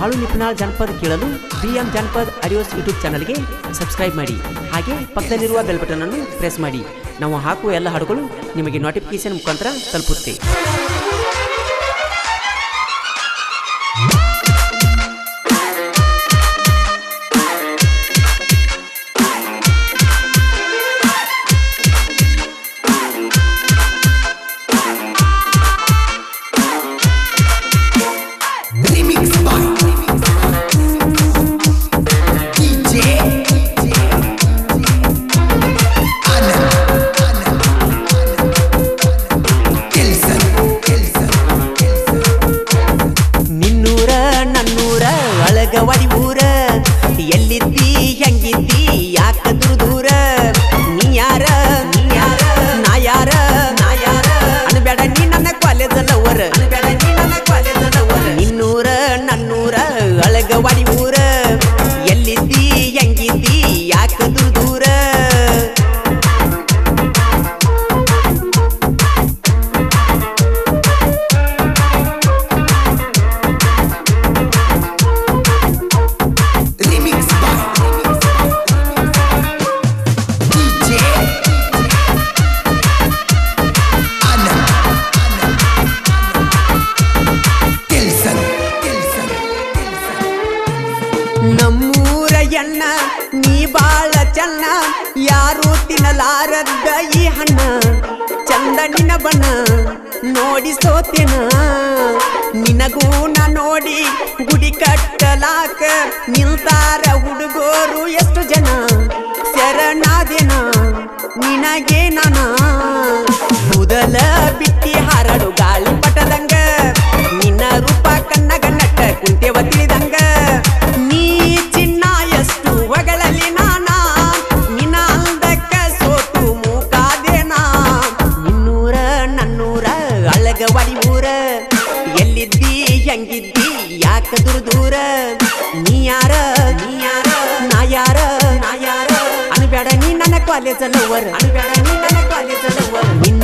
ಬಾಳು ನಿಪುಣಾಳ್ ಜನಪದ ಕೇಳಲು B M Janapad audios YouTube ಚಾನಲ್ಗೆ ಸಬ್ಸ್ಕ್ರೈಬ್ ಮಾಡಿ. ಹಾಗೆ ಪಕ್ಕದಲ್ಲಿರುವ ಬೆಲ್ ಬಟನ್ ಅನ್ನು ಪ್ರೆಸ್ ಮಾಡಿ. ನಾವು ಹಾಕುವ ಎಲ್ಲ ಹಾಡುಗಳು ನಿಮಗೆ ನೋಟಿಫಿಕೇಶನ್ ಮುಖಾಂತರ ತಲುಪುತ್ತೆ. ನಮ್ಮೂರ ನೀ ಬಾಳ ಚೆನ್ನ, ಯಾರು ತಿನ್ನಲಾರದ್ದ ಈ ಹಣ್ಣ. ಚಂದ ನಿನ್ನ ಬಣ್ಣ ನೋಡಿ ಸೋತಿನ. ನಿನಗೂ ನಾ ನೋಡಿ ಗುಡಿ ಕಟ್ಟಲಾಕ ನಿಲ್ತಾರ ಹುಡುಗೋರು ಎಷ್ಟು ಜನ. ಶರಣಾದೇನ ನಿನಗೆ ನಾನ ಕೂದಲ ಯಾಕ ದೂರ ದೂರ. ನೀ ಯಾರ? ನೀ ಯಾರ? ನಾ ಯಾರ? ನಾ ಯಾರ? ಅನ್ಬೇಡ ನೀ ನನ್ನ ಕಾಲೇಜ್ ಲವರ್ ಅನ್ಬೇಡ ನೀ ನನ್ನ ಕಾಲೇಜ್ ಲವರ್ ನಿನ್ನೂರ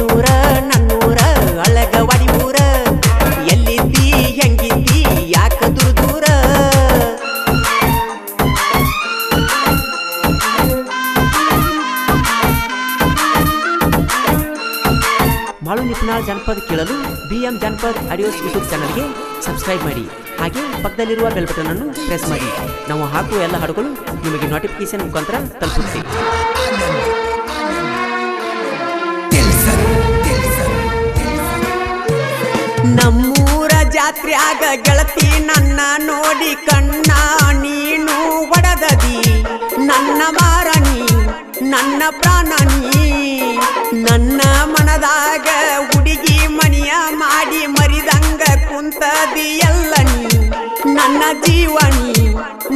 ಬಾಳು ಜನಪದ್ ಕೇಳಲು B M Janapad audios YouTube ಚಾನಲ್ಗೆ ಸಬ್ಸ್ಕ್ರೈಬ್ ಮಾಡಿ. ಹಾಗೆ ಪಕ್ಕದಲ್ಲಿರುವ ಬೆಲ್ ಬಟನ್ ಅನ್ನು ಪ್ರೆಸ್ ಮಾಡಿ. ನಾವು ಹಾಕುವ ಎಲ್ಲ ಹಾಡುಗಳು ನಿಮಗೆ ನೋಟಿಫಿಕೇಶನ್ ಮುಖಾಂತರ ತಲುಪುತ್ತೆ. ನಮ್ಮೂರ ಜಾತ್ರೆ ಜಾತ್ರ್ಯಾಗ ಗೆಳತಿ ನನ್ನ ನೋಡಿ ಕಣ್ಣ, ನೀನು ಒಡದದಿ. ನನ್ನ ಮಾರಣಿ ನನ್ನ ಪ್ರಾಣನಿ ನನ್ನ ಮನದಾಗ ಎಲ್ಲ ನೀ ನನ್ನ ಜೀವನಿ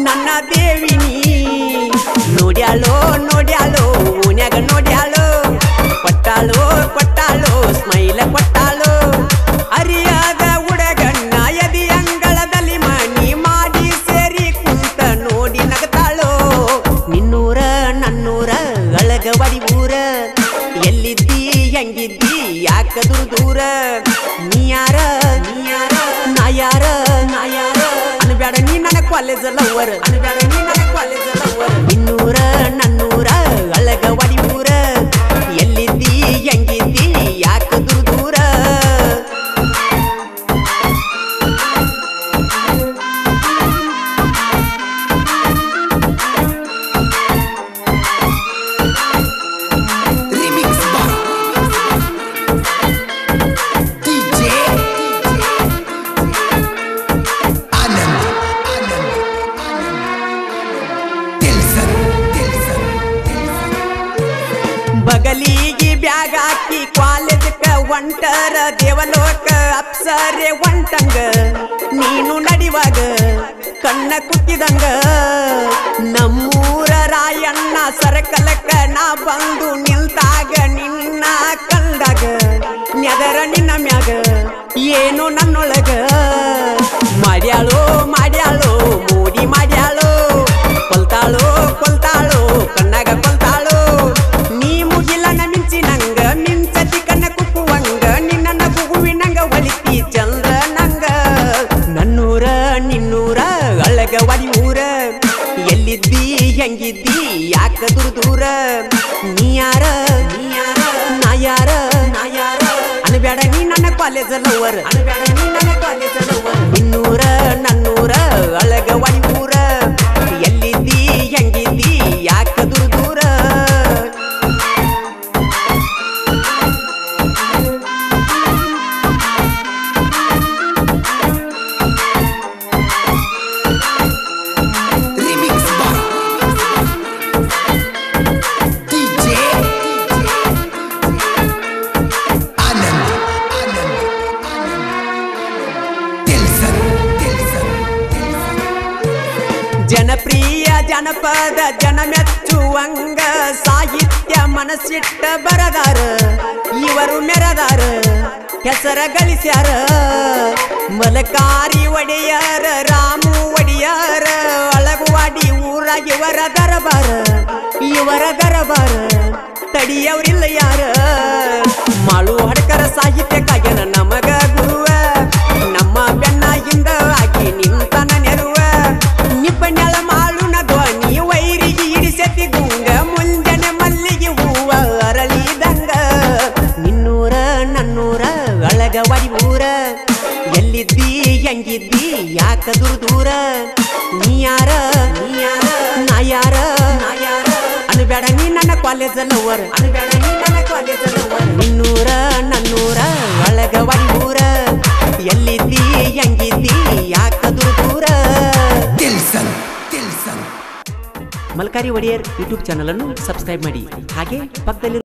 ನನ್ನ ದೇವಿನಿ. ನೋಡ್ಯಾಲೋ ನೋಡ್ಯಾಲೋ ಓನ್ಯಾಗ ನೋಡ್ಯಾಲೋ ಕೊಟ್ಟಾಲೋ ಕೊಟ್ಟಾಲೋ ಸ್ಮೈಲ ಯಾಕ ದೂರ ದೂರ? ನೀ ಯಾರ? ನೀ ಯಾರ? ನಾ ಯಾರ? ನಾ ಯಾರ? ಅನ್ಬೇಡ ನೀ ನನ್ನ ಕಾಲೇಜ್ ಲವರ್ ಅನ್ಬೇಡ ನೀ ನನ್ನ ಕಾಲೇಜ್ ಲವರ್ ಇನ್ನೂರ ನನ್ನೂರ ಬ್ಯಾಗ್ ಹಾಕಿ ಕಾಲೇಜಕ್ಕ ಒಂಟರ ದೇವಲೋಕ ಅಪ್ಸರೆ ಹೊಂಟಂಗ ನೀನು ನಡಿವಾಗ ಕಣ್ಣ ಕುತ್ತಿದಂಗ. ನಮ್ಮೂರ ರಾಯಣ್ಣ ಸರಕಲಕ್ಕ ನಾ ಬಂದು ನಿಲ್ತಾಗ ನಿನ್ನ ಕಂದಾಗ ನೆದರ ನಿನ್ನ ಮ್ಯಾಗ, ಏನು ನನ್ನೊಳಗ? ನಿನ್ನ ಅಳಗವಾಡಿ ಊರ. ಎಲ್ಲಿದ್ದಿ ಹೆಂಗಿದ್ದಿ ಯಾಕ ದೂರ ದೂರ. ನೀ ಯಾರ? ನೀ ಯಾರ? ನಾ ಯಾರ ನಾ ಯಾರ ಅನ್ಬೇಡ ನೀ ನನ್ನ ಕಾಲೇಜ್ ಲವರ್ ಅನ್ಬೇಡ ನೀ ನನ್ನ ಕಾಲೇಜ್ ಲವರ್ ಇನ್ನೂರ ನನ್ನೂರ ಜನಪ್ರಿಯ ಜನಪದ ಜನ ಮೆಚ್ಚುವಂಗ ಸಾಹಿತ್ಯ ಮನಸ್ಸಿಟ್ಟ ಬರದಾರ. ಇವರು ಮೆರದಾರ, ಹೆಸರ ಗಳಿಸ್ಯಾರ. ಮಲಕಾರಿ ಒಡೆಯರ, ರಾಮು ಒಡೆಯರ, ಅಳಗುವಾಡಿ ಊರ ಇವರ ದರಬಾರ. ಇವರ ದರಬಾರ, ತಡಿಯವ್ರಿಲ್ಲ ಯಾರ. ಮಾಳು ಹಡಕರ ಸಾಹಿತ್ಯಕ್ಕಾಗ್ಯನ ನಮಗ ಗುರುವ ಹೆಂಗಿದ್ದಿ? ಯಾಕ ದೂರ ದೂರ? ನೀ ಯಾರ? ನೀ ಯಾರ? ನಾ ಯಾರ ನಾ ಯಾರ ಅನ್ಬೇಡ ನೀ ನನ್ನ ಕಾಲೇಜ್ ಲವರ್ ಅನ್ಬೇಡ ನೀ ನನ್ನ ಕಾಲೇಜ್ ಲವರ್ ನಿನ್ನೂರ ನನ್ನೂರ ಒಳಗ ಒಂದೂರ ಎಲ್ಲಿದ್ದಿ ಹೆಂಗಿದ್ದಿ? ಯಾಕ ದೂರ ದೂರ? ತಿಳ್ಸನ್ ಮಲ್ಕಾರಿ ಒಡೆಯರ್ ಯೂಟ್ಯೂಬ್ ಚಾನಲ್ ಅನ್ನು ಸಬ್ಸ್ಕ್ರೈಬ್ ಮಾಡಿ. ಹಾಗೆ ಪಕ್ಕದಲ್ಲಿ